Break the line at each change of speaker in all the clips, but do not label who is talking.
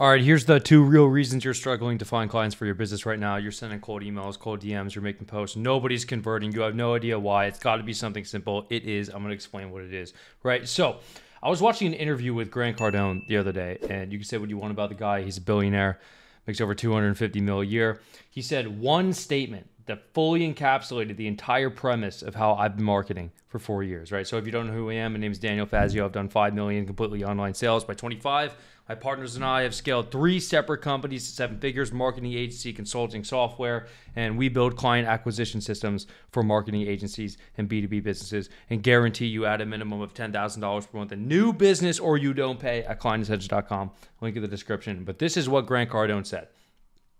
All right, here's the two real reasons you're struggling to find clients for your business right now. You're sending cold emails, cold DMs, you're making posts, nobody's converting. You have no idea why. It's got to be something simple. It is. I'm going to explain what it is. Right. So, I was watching an interview with Grant Cardone the other day, and you can say what you want about the guy. He's a billionaire, makes over 250 mil a year. He said one statement that fully encapsulated the entire premise of how I've been marketing for four years, right? So if you don't know who I am, my name is Daniel Fazio. I've done 5 million completely online sales by 25. My partners and I have scaled three separate companies to seven figures, marketing agency, consulting software, and we build client acquisition systems for marketing agencies and B2B businesses and guarantee you at a minimum of $10,000 per month a new business or you don't pay at clientascension.com. Link in the description. But this is what Grant Cardone said.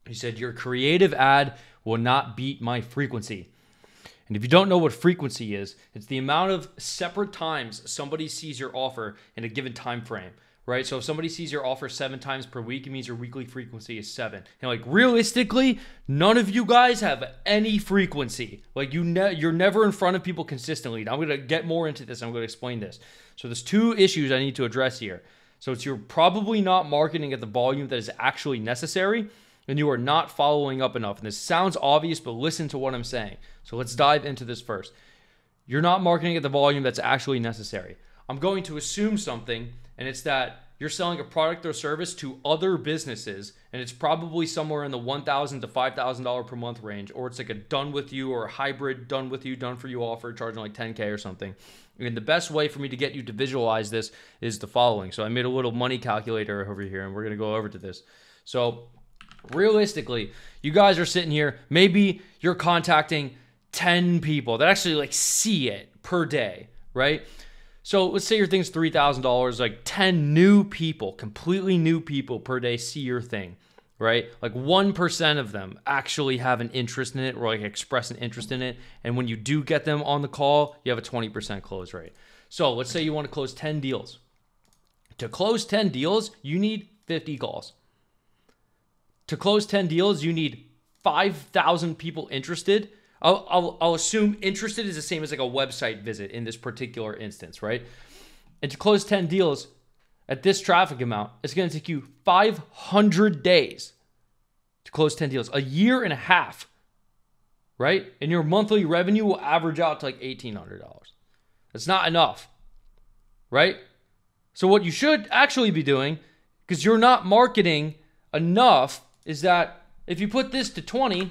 He said, Your creative ad will not beat my frequency. And if you don't know what frequency is, it's the amount of separate times somebody sees your offer in a given time frame right? So if somebody sees your offer seven times per week, it means your weekly frequency is seven. And like realistically, none of you guys have any frequency. Like you, ne- you're never in front of people consistently. Now I'm gonna get more into this. I'm gonna explain this. So there's two issues I need to address here. So it's you're probably not marketing at the volume that is actually necessary, and you are not following up enough. And this sounds obvious, but listen to what I'm saying. So let's dive into this first. You're not marketing at the volume that's actually necessary. I'm going to assume something, and it's that you're selling a product or service to other businesses, and it's probably somewhere in the $1,000 to $5,000 per month range, or it's like a done with you or a hybrid done with you, done for you offer, charging like 10K or something. And the best way for me to get you to visualize this is the following. So I made a little money calculator over here, and we're gonna go over to this. So realistically, you guys are sitting here, maybe you're contacting 10 people that actually like see it per day, right? So let's say your thing's three thousand dollars, like ten new people, completely new people per day see your thing, right? Like one percent of them actually have an interest in it or like express an interest in it, and when you do get them on the call, you have a twenty percent close rate. So let's say you want to close ten deals. To close ten deals, you need fifty calls. To close ten deals, you need five thousand people interested I'll, I'll, I'll assume interested is the same as like a website visit in this particular instance, right? And to close 10 deals at this traffic amount, it's going to take you 500 days to close 10 deals, a year and a half, right? And your monthly revenue will average out to like $1,800. That's not enough, right? So, what you should actually be doing, because you're not marketing enough, is that if you put this to 20,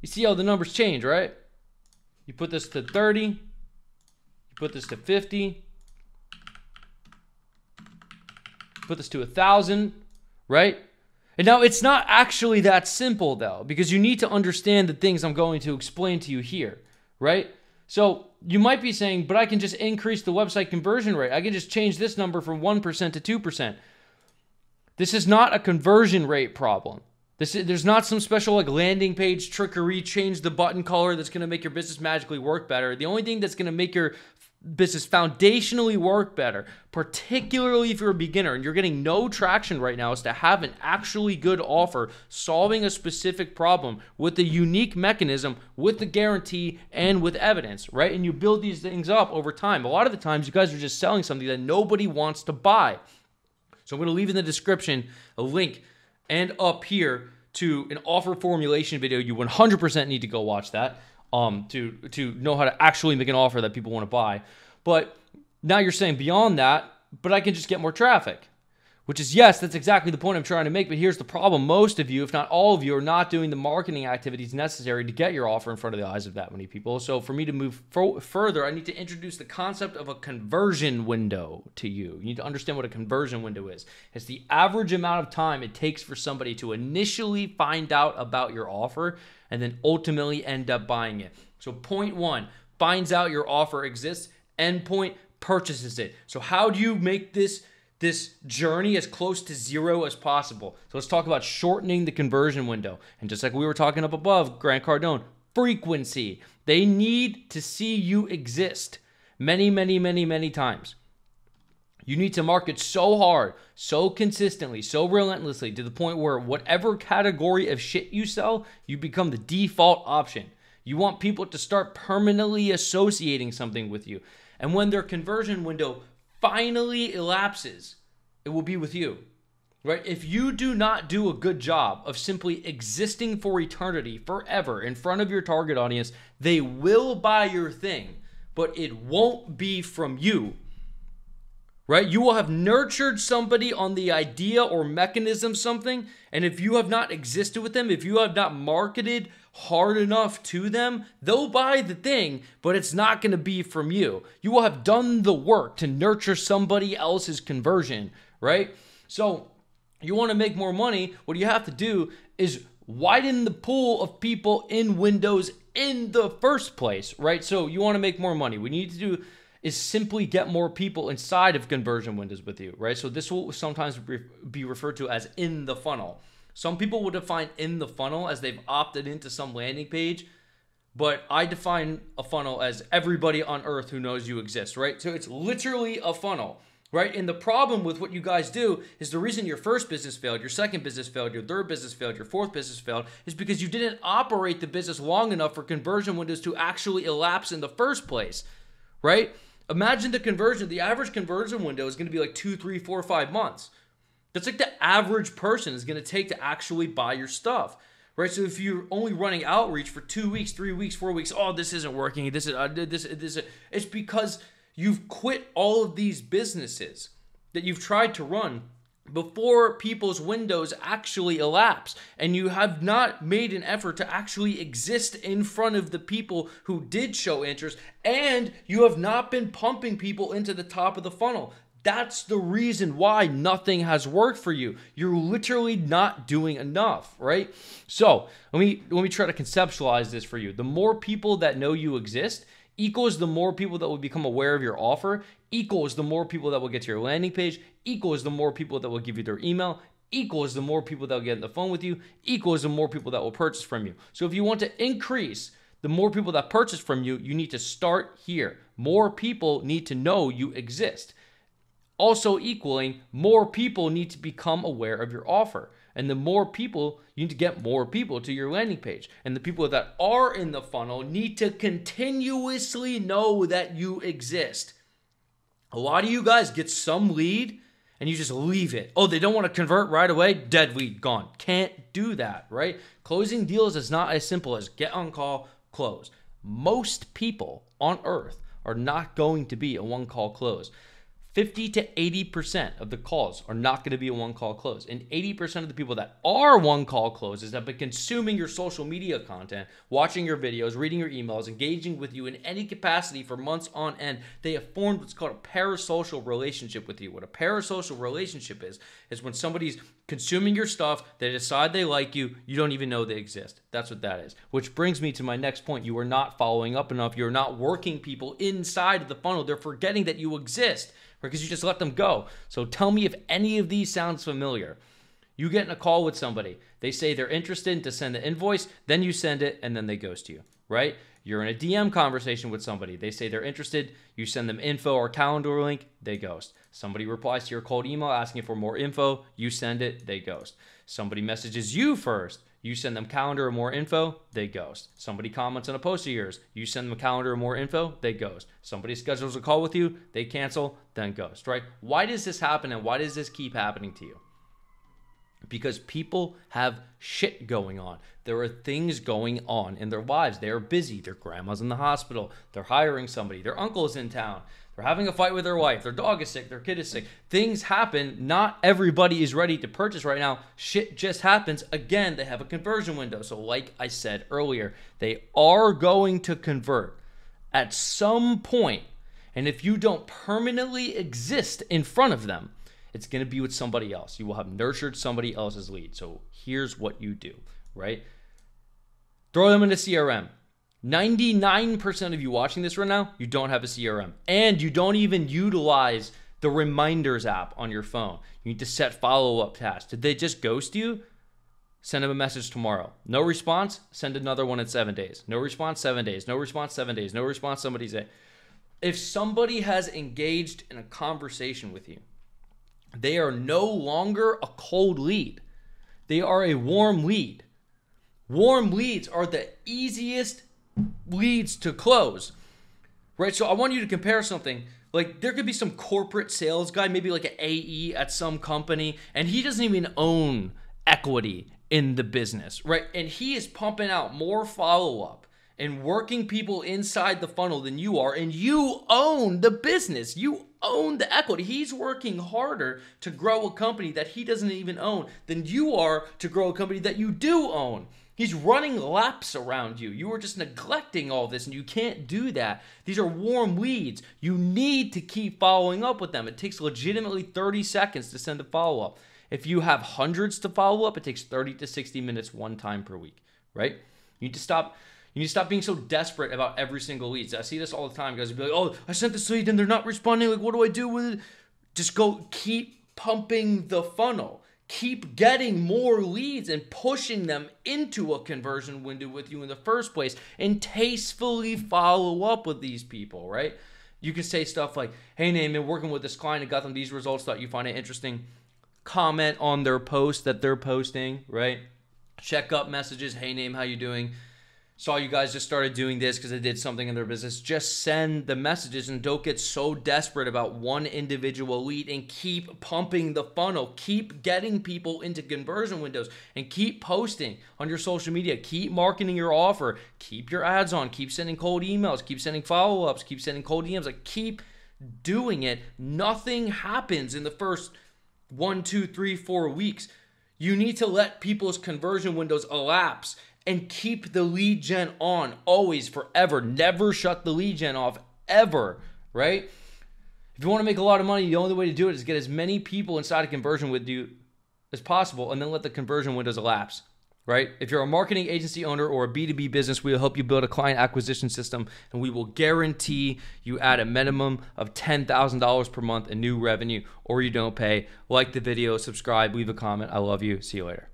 you see how the numbers change, right? You put this to 30, you put this to 50, put this to a 1,000, right? And now it's not actually that simple though, because you need to understand the things I'm going to explain to you here, right? So you might be saying, but I can just increase the website conversion rate. I can just change this number from 1% to 2%. This is not a conversion rate problem. This is, there's not some special like landing page trickery, change the button color that's to make your business magically work better. The only thing that's to make your business foundationally work better, particularly if you're a beginner and you're getting no traction right now, is to have an actually good offer solving a specific problem with a unique mechanism, with the guarantee, and with evidence, right? And you build these things up over time. A lot of the times, you guys are just selling something that nobody wants to buy. So I'm going to leave in the description a link and up here to an offer formulation video. You 100% need to go watch that um, to to know how to actually make an offer that people want to buy. But now you're saying beyond that, but I can just get more traffic. Which is, yes, that's exactly the point I'm trying to make. But here's the problem most of you, if not all of you, are not doing the marketing activities necessary to get your offer in front of the eyes of that many people. So, for me to move further, I need to introduce the concept of a conversion window to you. You need to understand what a conversion window is. It's the average amount of time it takes for somebody to initially find out about your offer and then ultimately end up buying it. So, point one finds out your offer exists, endpoint purchases it. So, how do you make this? This journey as close to zero as possible. So let's talk about shortening the conversion window. And just like we were talking up above, Grant Cardone, frequency. They need to see you exist many, many, many, many times. You need to market so hard, so consistently, so relentlessly to the point where whatever category of shit you sell, you become the default option. You want people to start permanently associating something with you. And when their conversion window finally elapses, it will be with you. right? If you do not do a good job of simply existing for eternity, forever, in front of your target audience, they will buy your thing, but it won't be from you. Right? You will have nurtured somebody on the idea or mechanism something, and if you have not existed with them, if you have not marketed hard enough to them, they'll buy the thing, but it's not going to be from you. You will have done the work to nurture somebody else's conversion, right? So, you want to make more money, what you have to do is widen the pool of people in Windows in the first place, right? So you want to make more money. We need to do is simply get more people inside of conversion windows with you, right? So this will sometimes be referred to as in the funnel. Some people will define in the funnel as they've opted into some landing page, but I define a funnel as everybody on earth who knows you exist, right? So it's literally a funnel right? And the problem with what you guys do is the reason your first business failed, your second business failed, your third business failed, your fourth business failed is because you didn't operate the business long enough for conversion windows to actually elapse in the first place, right? Imagine the conversion, the average conversion window is going to be like two, three, four, five months. That's like the average person is going to take to actually buy your stuff right? So if you're only running outreach for two weeks, three weeks, four weeks, oh, this isn't working. This is uh, this this. It's because You've quit all of these businesses that you've tried to run before people's windows actually elapse and you have not made an effort to actually exist in front of the people who did show interest and you have not been pumping people into the top of the funnel. That's the reason why nothing has worked for you. You're literally not doing enough right? So let me let me try to conceptualize this for you. The more people that know you exist equals the more people that will become aware of your offer, equals the more people that will get to your landing page, equals the more people that will give you their email, equals the more people that will get on the phone with you, equals the more people that will purchase from you. So if you want to increase the more people that purchase from you, you need to start here. More people need to know you exist. Also, equaling, more people need to become aware of your offer. And the more people, you need to get more people to your landing page. And the people that are in the funnel need to continuously know that you exist. A lot of you guys get some lead and you just leave it. Oh, they don't want to convert right away? Dead lead, gone. Can't do that, right? Closing deals is not as simple as get on call, close. Most people on earth are not going to be a one call close. 50 to 80% of the calls are not going to be a one call close. And 80% of the people that are one call closes have been consuming your social media content, watching your videos, reading your emails, engaging with you in any capacity for months on end. They have formed what's called a parasocial relationship with you. What a parasocial relationship is, is when somebody's consuming your stuff, they decide they like you, you don't even know they exist. That's what that is. Which brings me to my next point. You are not following up enough. You're not working people inside of the funnel. They're forgetting that you exist because you just let them go. So tell me if any of these sounds familiar. You get in a call with somebody, they say they're interested to send the invoice, then you send it, and then they ghost you, right? You're in a DM conversation with somebody, they say they're interested, you send them info or calendar link, they ghost. Somebody replies to your cold email asking for more info, you send it, they ghost. Somebody messages you first, you send them calendar or more info, they ghost. Somebody comments on a post of yours, you send them a calendar or more info, they ghost. Somebody schedules a call with you, they cancel, then ghost, right? Why does this happen and why does this keep happening to you? Because people have shit going on. There are things going on in their lives. They are busy. Their grandma's in the hospital. They're hiring somebody. Their uncle's in town. They're having a fight with their wife. Their dog is sick. Their kid is sick. Things happen. Not everybody is ready to purchase right now. Shit just happens. Again, they have a conversion window. So, like I said earlier, they are going to convert at some point. And if you don't permanently exist in front of them, it's going to be with somebody else. You will have nurtured somebody else's lead. So, here's what you do, right? Throw them into CRM. 99% of you watching this right now, you don't have a CRM. And you don't even utilize the reminders app on your phone. You need to set follow up tasks. Did they just ghost you? Send them a message tomorrow. No response, send another one in seven days. No response, seven days. No response, seven days. No response, somebody's day. If somebody has engaged in a conversation with you, they are no longer a cold lead, they are a warm lead. Warm leads are the easiest leads to close. Right? So I want you to compare something. like there could be some corporate sales guy, maybe like an AE at some company, and he doesn't even own equity in the business, right? And he is pumping out more follow up and working people inside the funnel than you are, and you own the business. You own the equity. He's working harder to grow a company that he doesn't even own than you are to grow a company that you do own. He's running laps around you. You are just neglecting all this, and you can't do that. These are warm leads. You need to keep following up with them. It takes legitimately 30 seconds to send a follow up. If you have hundreds to follow up, it takes 30 to 60 minutes one time per week, right? You need to stop. You need to stop being so desperate about every single lead. I see this all the time. Guys will be like, "Oh, I sent this lead and they're not responding. Like, what do I do with it?" Just go keep pumping the funnel keep getting more leads and pushing them into a conversion window with you in the first place and tastefully follow up with these people, right? You can say stuff like, hey, name, Naaman, working with this client and got them these results, thought you find it interesting. Comment on their post that they're posting, right? Check up messages, hey, name, how you doing? Saw you guys just started doing this because they did something in their business. Just send the messages and don't get so desperate about one individual lead and keep pumping the funnel. Keep getting people into conversion windows and keep posting on your social media. Keep marketing your offer. Keep your ads on. Keep sending cold emails. Keep sending follow ups. Keep sending cold DMs. Like keep doing it. Nothing happens in the first one, two, three, four weeks. You need to let people's conversion windows elapse and keep the lead gen on always, forever. Never shut the lead gen off, ever, right? If you want to make a lot of money, the only way to do it is get as many people inside a conversion with you as possible and then let the conversion windows elapse, right? If you're a marketing agency owner or a B2B business, we will help you build a client acquisition system and we will guarantee you add a minimum of $10,000 per month in new revenue or you don't pay. Like the video, subscribe, leave a comment. I love you. See you later.